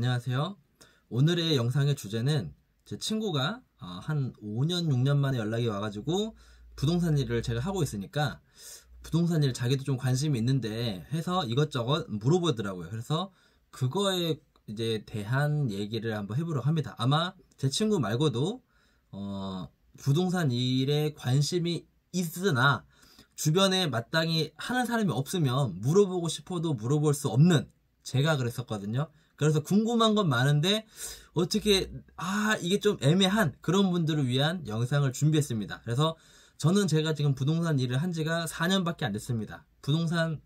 안녕하세요. 오늘의 영상의 주제는 제 친구가 어, 한 5년, 6년 만에 연락이 와가지고 부동산 일을 제가 하고 있으니까 부동산 일 자기도 좀 관심이 있는데 해서 이것저것 물어보더라고요. 그래서 그거에 이제 대한 얘기를 한번 해보려고 합니다. 아마 제 친구 말고도 어, 부동산 일에 관심이 있으나 주변에 마땅히 하는 사람이 없으면 물어보고 싶어도 물어볼 수 없는 제가 그랬었거든요. 그래서 궁금한 건 많은데 어떻게 아 이게 좀 애매한 그런 분들을 위한 영상을 준비했습니다. 그래서 저는 제가 지금 부동산 일을 한 지가 4년밖에 안 됐습니다. 부동산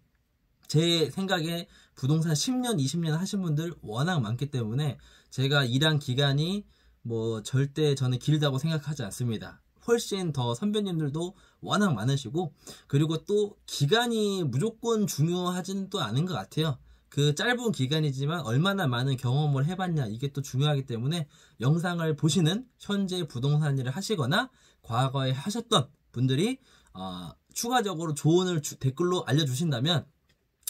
제 생각에 부동산 10년, 20년 하신 분들 워낙 많기 때문에 제가 일한 기간이 뭐 절대 저는 길다고 생각하지 않습니다. 훨씬 더 선배님들도 워낙 많으시고 그리고 또 기간이 무조건 중요하지는 또 않은 것 같아요. 그 짧은 기간이지만 얼마나 많은 경험을 해봤냐 이게 또 중요하기 때문에 영상을 보시는 현재 부동산 일을 하시거나 과거에 하셨던 분들이 어, 추가적으로 조언을 주, 댓글로 알려주신다면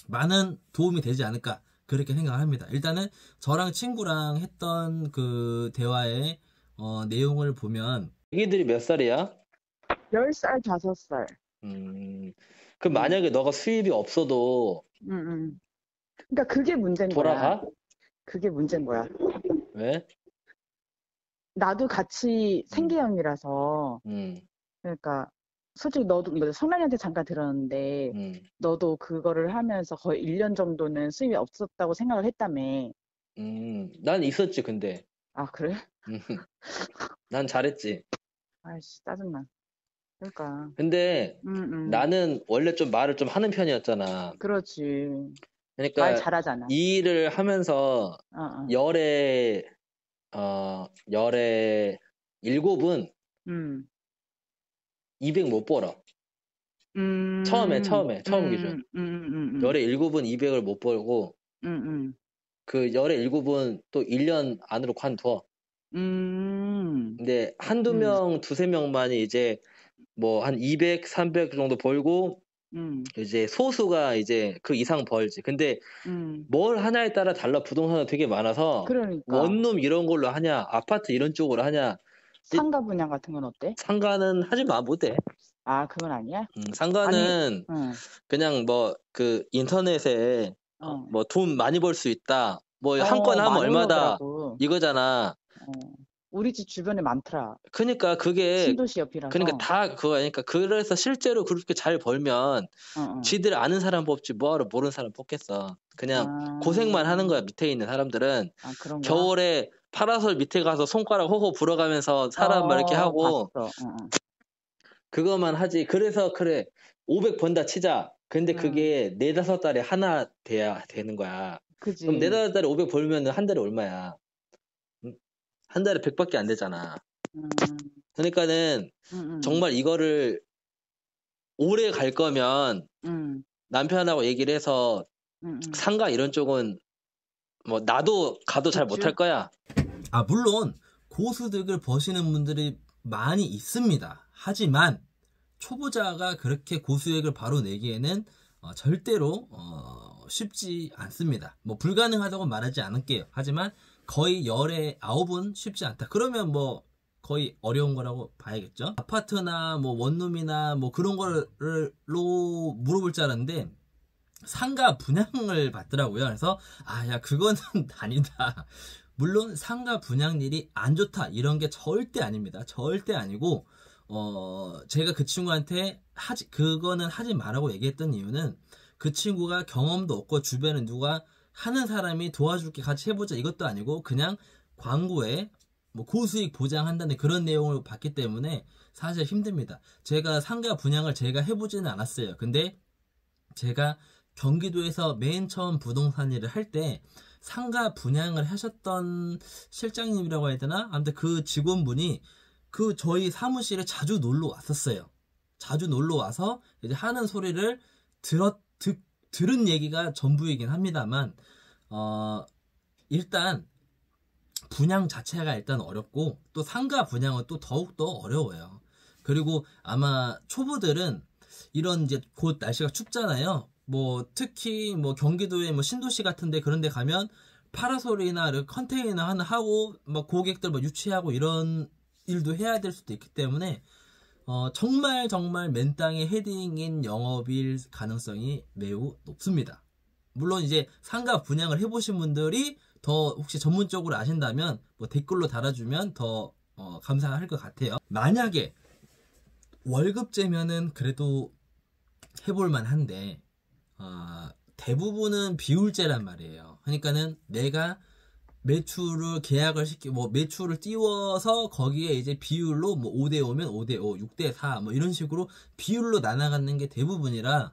많은 도움이 되지 않을까 그렇게 생각합니다. 일단은 저랑 친구랑 했던 그 대화의 어, 내용을 보면 애기들이 몇 살이야? 10살, 5살. 음, 그럼 만약에 너가 수입이 없어도 응, 응. 그러니까 그게 문제인 거야. 돌아가? 그게 문제인 거야. 왜? 나도 같이 생계형이라서, 음, 그러니까 솔직히 너도 뭐 성난이한테 잠깐 들었는데, 음, 너도 그거를 하면서 거의 1년 정도는 수입이 없었다고 생각을 했다며. 음, 난 있었지, 근데. 아, 그래? 음, 난 잘했지. 아이씨, 짜증나. 그러니까. 근데 응, 응. 나는 원래 좀 말을 좀 하는 편이었잖아. 그렇지. 말 그러니까 잘하잖아. 이 일을 하면서 어, 어. 열에, 어, 열에 일곱은 음. 200 못 벌어. 음. 처음에, 처음에, 처음 음, 기준. 음, 음, 음, 음. 열에 일곱은 200을 못 벌고. 그 열에 일곱은 또 1년 안으로 관둬. 음. 근데 한두 음. 명, 두세 명만이 이제 뭐 한 200, 300 정도 벌고 음. 이제 소수가 이제 그 이상 벌지. 근데 음. 뭘 하냐에 따라 달라 부동산은 되게 많아서 그러니까 원룸 이런 걸로 하냐, 아파트 이런 쪽으로 하냐, 상가 분양 같은 건 어때? 상가는 하지 마 못해. 아, 그건 아니야? 음, 상가는 응. 그냥 뭐 그 인터넷에 어. 뭐돈 많이 벌 수 있다. 뭐 어, 한건 하면 얼마다 오더라고. 이거잖아. 어. 우리 집 주변에 많더라. 그러니까 그게 신도시 옆이라서. 그러니까 다 그거 그러니까 그래서 실제로 그렇게 잘 벌면 어, 어. 쥐들 아는 사람 뽑지 뭐하러 모르는 사람 뽑겠어. 그냥 아. 고생만 하는 거야 밑에 있는 사람들은 아. 겨울에 파라솔 밑에 가서 손가락 호호 불어가면서 사람 막 이렇게 하고 봤어. 어, 어. 그것만 하지. 그래서 그래 500 번다 치자. 근데 음. 그게 네다섯 달에 하나 돼야 되는 거야. 그지. 그럼 네다섯 달에 500 벌면 한 달에 얼마야? 응? 한 달에 100밖에 안 되잖아. 음, 그러니까는 음, 음. 정말 이거를 오래 갈 거면 음, 남편하고 얘기를 해서. 상가 이런 쪽은 뭐 나도 가도 잘? 못할 거야. 아 물론 고수득을 버시는 분들이 많이 있습니다. 하지만 초보자가 그렇게 고수액을 바로 내기에는 어, 절대로 어, 쉽지 않습니다. 뭐 불가능하다고 말하지 않을게요. 하지만 거의 열에 아홉은 쉽지 않다. 그러면 뭐 거의 어려운 거라고 봐야겠죠. 아파트나 뭐 원룸이나 뭐 그런 걸로 물어볼 줄 알았는데 상가 분양을 받더라고요. 그래서 아 야 그거는 아니다. 물론 상가 분양일이 안 좋다 이런 게 절대 아닙니다. 절대 아니고 어 제가 그 친구한테 하지 그거는 하지 말라고 얘기했던 이유는 그 친구가 경험도 없고 주변에 누가 하는 사람이 도와줄게 같이 해보자 이것도 아니고 그냥 광고에 뭐 고수익 보장한다는 그런 내용을 봤기 때문에 사실 힘듭니다. 제가 상가 분양을 제가 해보지는 않았어요. 근데 제가 경기도에서 맨 처음 부동산 일을 할 때 상가 분양을 하셨던 실장님이라고 해야 되나? 아무튼 그 직원분이 그 저희 사무실에 자주 놀러 왔었어요. 자주 놀러 와서 이제 하는 소리를 들었 듣, 들은 얘기가 전부이긴 합니다만 어 일단 분양 자체가 일단 어렵고 또 상가 분양은 또 더욱더 어려워요. 그리고 아마 초보들은 이런 이제 곧 날씨가 춥잖아요. 뭐 특히 뭐 경기도의 뭐 신도시 같은데 그런데 가면 파라솔이나 컨테이너 하나 하고 막 고객들 막 유치하고 이런 일도 해야 될 수도 있기 때문에 어, 정말 정말 맨땅에 헤딩인 영업일 가능성이 매우 높습니다. 물론 이제 상가 분양을 해보신 분들이 더 혹시 전문적으로 아신다면 뭐 댓글로 달아주면 더 어, 감사할 것 같아요. 만약에 월급제면은 그래도 해볼만 한데 어, 대부분은 비율제란 말이에요. 그러니까는 내가 매출을 계약을 시키 뭐 매출을 띄워서 거기에 이제 비율로 뭐 5대 5면 5대 5, 6대 4 뭐 이런 식으로 비율로 나눠가는 게 대부분이라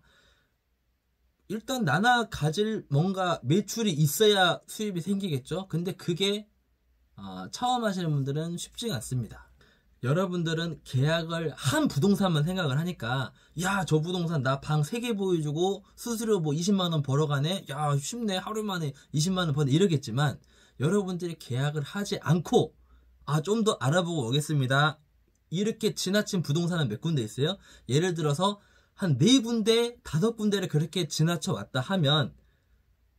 일단 나눠 가질 뭔가 매출이 있어야 수입이 생기겠죠. 근데 그게 어, 처음 하시는 분들은 쉽지가 않습니다. 여러분들은 계약을 한 부동산만 생각을 하니까 야 저 부동산 나 방 3개 보여주고 수수료 뭐 20만원 벌어가네 야 쉽네 하루 만에 20만원 버네 이러겠지만 여러분들이 계약을 하지 않고 아 좀 더 알아보고 오겠습니다. 이렇게 지나친 부동산은 몇 군데 있어요? 예를 들어서 한 네 군데 다섯 군데를 그렇게 지나쳐 왔다 하면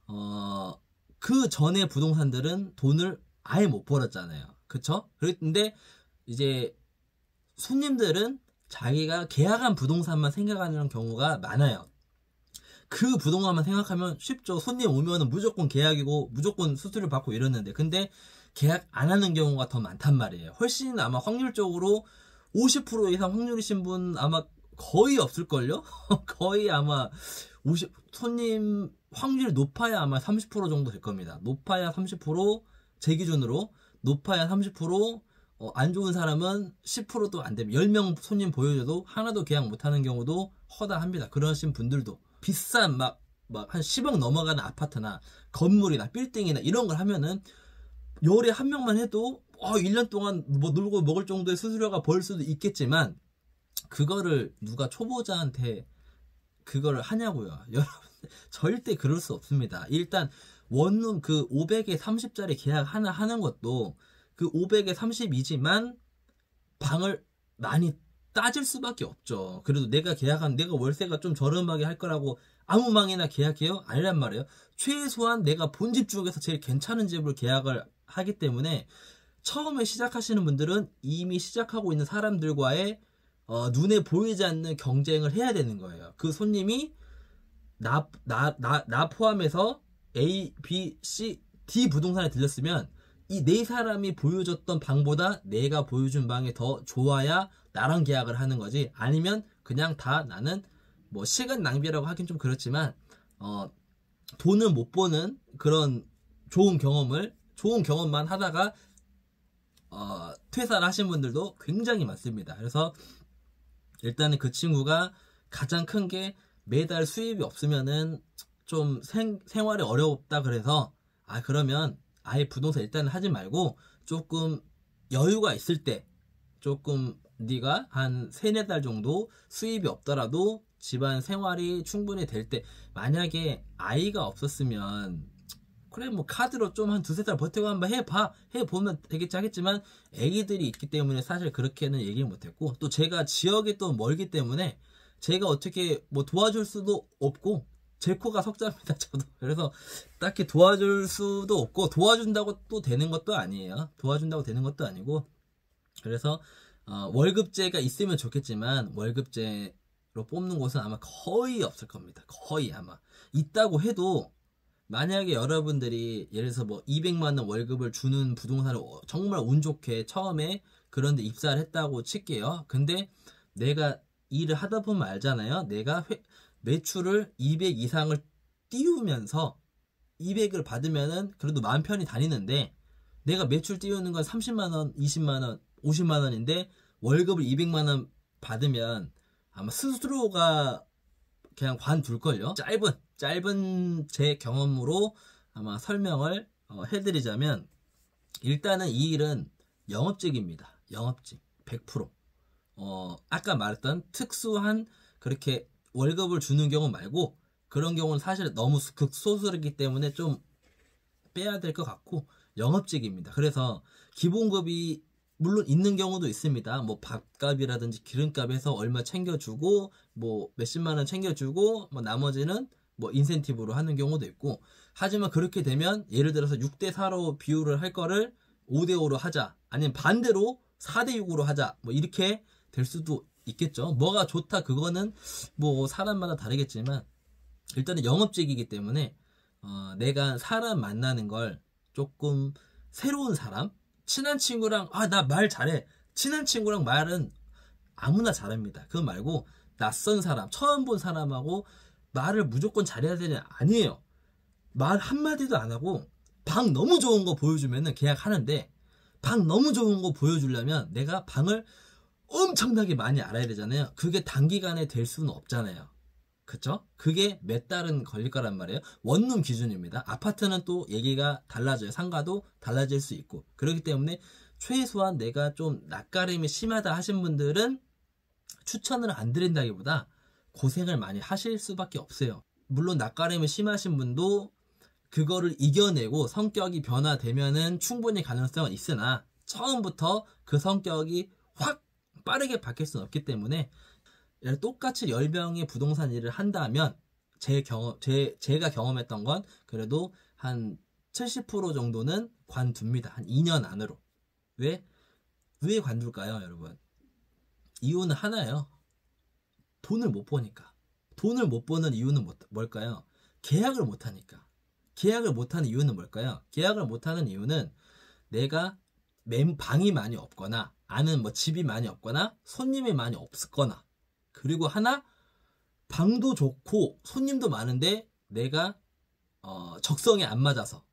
어 그 전에 부동산들은 돈을 아예 못 벌었잖아요. 그쵸? 그런데 이제 손님들은 자기가 계약한 부동산만 생각하는 경우가 많아요. 그 부동산만 생각하면 쉽죠. 손님 오면은 무조건 계약이고 무조건 수수료 받고 이러는데 근데 계약 안 하는 경우가 더 많단 말이에요. 훨씬 아마 확률적으로 50% 이상 확률이신 분 아마 거의 없을걸요? 거의 아마 50 손님 확률이 높아야 아마 30% 정도 될 겁니다. 높아야 30%제 기준으로 높아야 30% 어, 안 좋은 사람은 10%도 안 되면 10명 손님 보여줘도 하나도 계약 못하는 경우도 허다합니다. 그러신 분들도 비싼 막 막 한 10억 넘어가는 아파트나 건물이나 빌딩이나 이런 걸 하면은 열에 한 명만 해도 어, 1년 동안 뭐 놀고 먹을 정도의 수수료가 벌 수도 있겠지만 그거를 누가 초보자한테 그거를 하냐고요. 여러분 절대 그럴 수 없습니다. 일단 원룸 그 500에 30짜리 계약 하나 하는 것도 그 500에 32지만 방을 많이 따질 수밖에 없죠. 그래도 내가 계약한 내가 월세가 좀 저렴하게 할 거라고 아무 방이나 계약해요? 아니란 말이에요. 최소한 내가 본 집 중에서 제일 괜찮은 집을 계약을 하기 때문에 처음에 시작하시는 분들은 이미 시작하고 있는 사람들과의 어, 눈에 보이지 않는 경쟁을 해야 되는 거예요. 그 손님이 나, 나, 나, 나 포함해서 A, B, C, D 부동산에 들렸으면 이 네 사람이 보여줬던 방보다 내가 보여준 방이 더 좋아야 나랑 계약을 하는 거지. 아니면 그냥 다 나는 뭐 시간 낭비라고 하긴 좀 그렇지만 어 돈을 못 버는 그런 좋은 경험을 좋은 경험만 하다가 어 퇴사를 하신 분들도 굉장히 많습니다. 그래서 일단은 그 친구가 가장 큰 게 매달 수입이 없으면은 좀 생, 생활이 어렵다 그래서 아 그러면 아예 부동산 일단 하지 말고 조금 여유가 있을 때 조금 네가 한 세네 달 정도 수입이 없더라도 집안 생활이 충분히 될 때 만약에 아이가 없었으면 그래 뭐 카드로 좀 한 두세 달 버티고 한번 해봐 해보면 되겠지 하겠지만 애기들이 있기 때문에 사실 그렇게는 얘기를 못했고 또 제가 지역이 또 멀기 때문에 제가 어떻게 뭐 도와줄 수도 없고 제 코가 석자입니다, 저도. 그래서 딱히 도와줄 수도 없고, 도와준다고 또 되는 것도 아니에요. 도와준다고 되는 것도 아니고, 그래서, 어, 월급제가 있으면 좋겠지만, 월급제로 뽑는 곳은 아마 거의 없을 겁니다. 거의 아마. 있다고 해도, 만약에 여러분들이 예를 들어서 뭐 200만 원 월급을 주는 부동산을 정말 운 좋게 처음에 그런 데 입사를 했다고 칠게요. 근데 내가 일을 하다 보면 알잖아요. 내가 회, 매출을 200 이상을 띄우면서 200을 받으면은 그래도 마음 편히 다니는데 내가 매출 띄우는 건 30만 원, 20만 원, 50만 원인데 월급을 200만 원 받으면 아마 스스로가 그냥 관둘걸요. 짧은, 짧은 제 경험으로 아마 설명을 어, 해드리자면 일단은 이 일은 영업직입니다. 영업직. 100%. 어, 아까 말했던 특수한 그렇게 월급을 주는 경우 말고 그런 경우는 사실 너무 극소수이기 때문에 좀 빼야 될 것 같고 영업직입니다. 그래서 기본급이 물론 있는 경우도 있습니다. 뭐 밥값이라든지 기름값에서 얼마 챙겨주고 뭐 몇십만 원 챙겨주고 뭐 나머지는 뭐 인센티브로 하는 경우도 있고 하지만 그렇게 되면 예를 들어서 6대 4로 비율을 할 거를 5대 5로 하자 아니면 반대로 4대 6으로 하자 뭐 이렇게 될 수도 있겠죠 뭐가 좋다 그거는 뭐 사람마다 다르겠지만 일단은 영업직이기 때문에 어, 내가 사람 만나는 걸 조금 새로운 사람 친한 친구랑 아 나 말 잘해. 친한 친구랑 말은 아무나 잘합니다. 그거 말고 낯선 사람 처음 본 사람하고 말을 무조건 잘해야 되는 아니에요. 말 한마디도 안 하고 방 너무 좋은 거 보여주면은 계약하는데 방 너무 좋은 거 보여주려면 내가 방을 엄청나게 많이 알아야 되잖아요. 그게 단기간에 될 수는 없잖아요 그쵸? 그게 몇 달은 걸릴 거란 말이에요. 원룸 기준입니다. 아파트는 또 얘기가 달라져요. 상가도 달라질 수 있고. 그렇기 때문에 최소한 내가 좀 낯가림이 심하다 하신 분들은 추천을 안 드린다기보다 고생을 많이 하실 수밖에 없어요. 물론 낯가림이 심하신 분도 그거를 이겨내고 성격이 변화되면은 충분히 가능성은 있으나 처음부터 그 성격이 확 빠르게 바뀔 수는 없기 때문에 똑같이 10명의 부동산 일을 한다면 제 경험 제 제가 경험했던 건 그래도 한 70% 정도는 관둡니다. 한 2년 안으로. 왜? 왜 관둘까요, 여러분? 이유는 하나예요. 돈을 못 버니까. 돈을 못 버는 이유는 뭐, 뭘까요? 계약을 못 하니까. 계약을 못 하는 이유는 뭘까요? 계약을 못 하는 이유는 내가 방이 많이 없거나 아는 뭐 집이 많이 없거나 손님이 많이 없거나 그리고 하나 방도 좋고 손님도 많은데 내가 어, 적성에 안 맞아서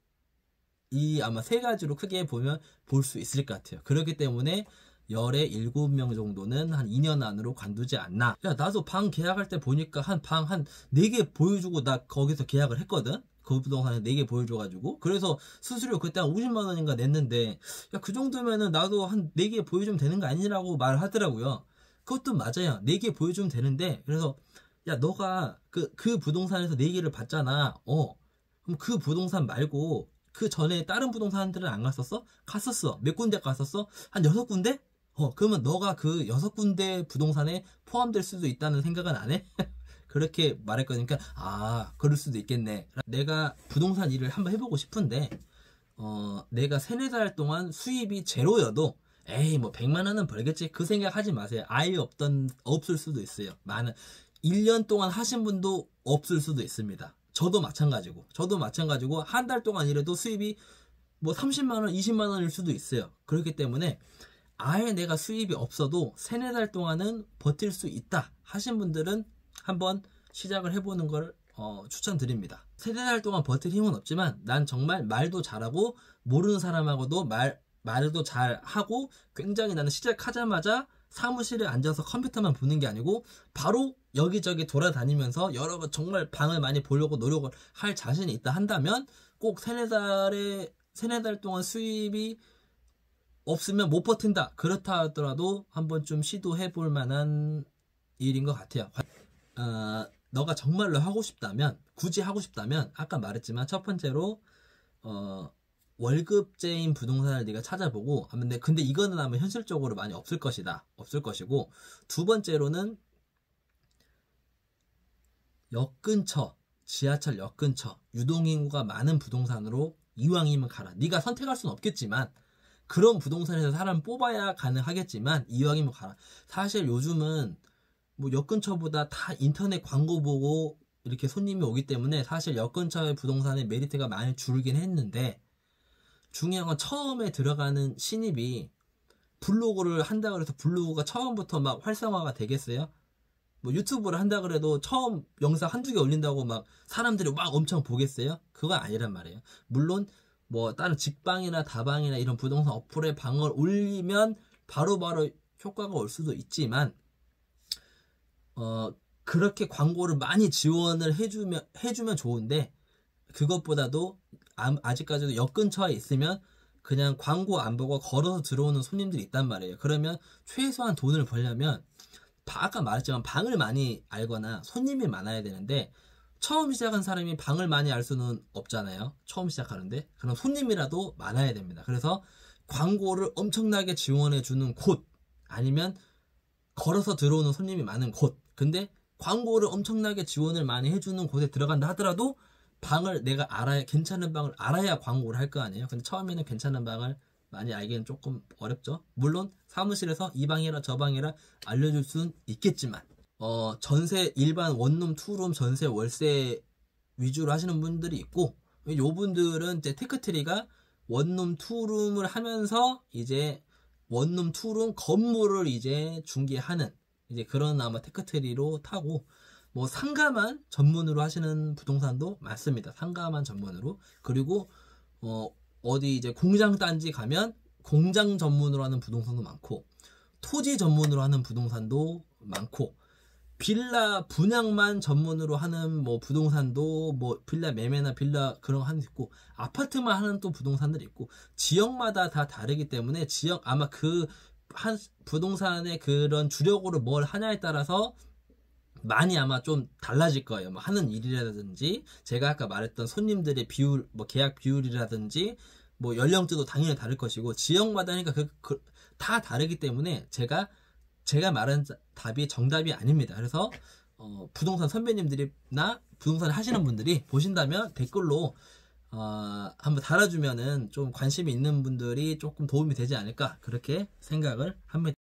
이 아마 세 가지로 크게 보면 볼 수 있을 것 같아요. 그렇기 때문에 열에 일곱 명 정도는 한 2년 안으로 관두지 않나. 야, 나도 방 계약할 때 보니까 한 방 한 네 개 보여주고 나 거기서 계약을 했거든? 그 부동산에 네 개 보여줘가지고. 그래서 수수료 그때 한 50만 원인가 냈는데, 야, 그 정도면은 나도 한 네 개 보여주면 되는 거 아니라고 말을 하더라고요. 그것도 맞아요. 네개 보여주면 되는데 그래서 야 너가 그, 그 부동산에서 네 개를 받잖아. 어. 그럼 그 부동산 말고 그 전에 다른 부동산들은 안 갔었어? 갔었어. 몇 군데 갔었어? 한 여섯 군데? 어, 그러면 너가 그 여섯 군데 부동산에 포함될 수도 있다는 생각은 안 해? 그렇게 말했거니까, 아, 그럴 수도 있겠네. 내가 부동산 일을 한번 해보고 싶은데, 어, 내가 세네 달 동안 수입이 제로여도 에이 뭐 100만 원은 벌겠지 그 생각하지 마세요. 아예 없던 없을 수도 있어요. 많은 1년 동안 하신 분도 없을 수도 있습니다. 저도 마찬가지고 저도 마찬가지고 한 달 동안 일해도 수입이 뭐 30만 원, 20만 원일 수도 있어요. 그렇기 때문에 아예 내가 수입이 없어도 세네 달 동안은 버틸 수 있다 하신 분들은 한번 시작을 해보는 걸 어, 추천드립니다. 세네 달 동안 버틸 힘은 없지만 난 정말 말도 잘하고 모르는 사람하고도 말 말도 잘 하고 굉장히 나는 시작하자마자 사무실에 앉아서 컴퓨터만 보는 게 아니고 바로 여기저기 돌아다니면서 여러 번 정말 방을 많이 보려고 노력을 할 자신이 있다 한다면 꼭 세네 달에 세네 달 동안 수입이 없으면 못 버틴다. 그렇다 하더라도 한번 좀 시도해 볼 만한 일인 것 같아요. 어, 너가 정말로 하고 싶다면, 굳이 하고 싶다면, 아까 말했지만 첫 번째로, 어, 월급제인 부동산을 네가 찾아보고 아, 근데 근데 이거는 아마 현실적으로 많이 없을 것이다. 없을 것이고 두 번째로는 역 근처 지하철 역 근처 유동인구가 많은 부동산으로 이왕이면 가라. 네가 선택할 수는 없겠지만 그런 부동산에서 사람 뽑아야 가능하겠지만 이왕이면 가라. 사실 요즘은 뭐 역 근처보다 다 인터넷 광고 보고 이렇게 손님이 오기 때문에 사실 역 근처의 부동산의 메리트가 많이 줄긴 했는데 중요한 건 처음에 들어가는 신입이 블로그를 한다 그래서 블로그가 처음부터 막 활성화가 되겠어요? 뭐 유튜브를 한다 그래도 처음 영상 한두 개 올린다고 막 사람들이 막 엄청 보겠어요? 그건 아니란 말이에요. 물론 뭐 다른 직방이나 다방이나 이런 부동산 어플에 방을 올리면 바로바로 바로 효과가 올 수도 있지만 어 그렇게 광고를 많이 지원을 해주면 해주면 좋은데 그것보다도 아직까지도 역 근처에 있으면 그냥 광고 안 보고 걸어서 들어오는 손님들이 있단 말이에요. 그러면 최소한 돈을 벌려면 아까 말했지만 방을 많이 알거나 손님이 많아야 되는데 처음 시작한 사람이 방을 많이 알 수는 없잖아요. 처음 시작하는데 그럼 손님이라도 많아야 됩니다. 그래서 광고를 엄청나게 지원해 주는 곳 아니면 걸어서 들어오는 손님이 많은 곳 근데 광고를 엄청나게 지원을 많이 해주는 곳에 들어간다 하더라도 방을 내가 알아야 괜찮은 방을 알아야 광고를 할 거 아니에요. 근데 처음에는 괜찮은 방을 많이 알기는 조금 어렵죠. 물론 사무실에서 이 방이라 저 방이라 알려줄 수는 있겠지만 어 전세 일반 원룸 투룸 전세 월세 위주로 하시는 분들이 있고 요 분들은 이제 tech tree가 원룸 투룸을 하면서 이제 원룸 투룸 건물을 이제 중개하는 이제 그런 아마 tech tree로 타고 뭐 상가만 전문으로 하시는 부동산도 많습니다. 상가만 전문으로 그리고 어 어디 이제 공장 단지 가면 공장 전문으로 하는 부동산도 많고 토지 전문으로 하는 부동산도 많고 빌라 분양만 전문으로 하는 뭐 부동산도 뭐 빌라 매매나 빌라 그런 거 하는 데 있고 아파트만 하는 또 부동산들이 있고 지역마다 다 다르기 때문에 지역 아마 그 한 부동산의 그런 주력으로 뭘 하냐에 따라서 많이 아마 좀 달라질 거예요. 뭐 하는 일이라든지 제가 아까 말했던 손님들의 비율, 뭐 계약 비율이라든지 뭐 연령대도 당연히 다를 것이고 지역마다 하니까 그, 그, 다 다르기 때문에 제가 제가 말한 답이 정답이 아닙니다. 그래서 어, 부동산 선배님들이나 부동산 하시는 분들이 보신다면 댓글로 어, 한번 달아주면은 좀 관심이 있는 분들이 조금 도움이 되지 않을까 그렇게 생각을 합니다.